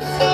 you.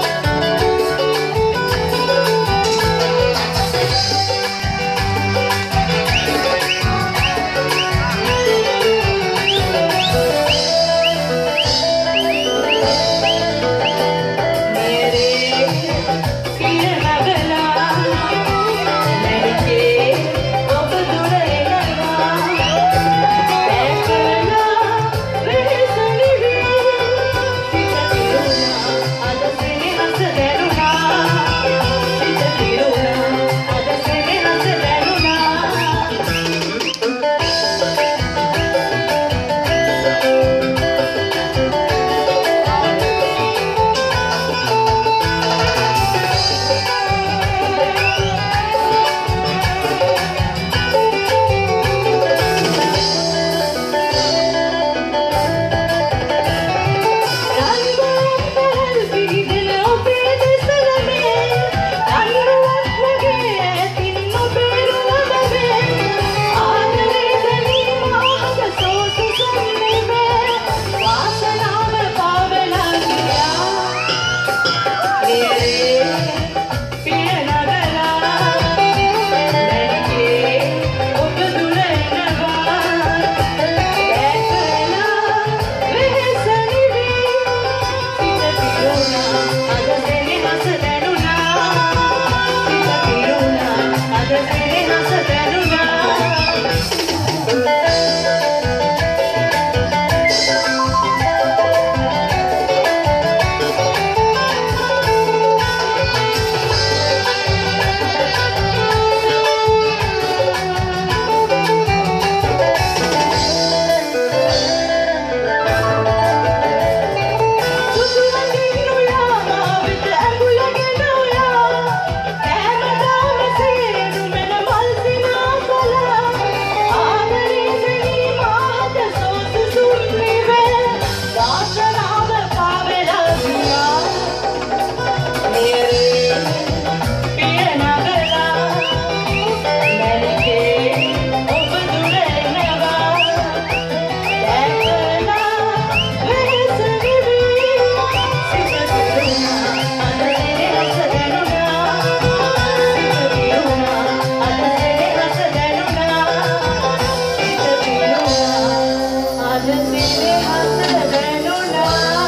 Hasta de no